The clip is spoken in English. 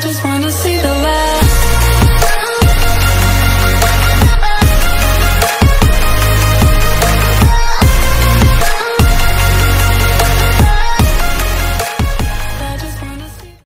just wanna